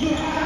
Yeah.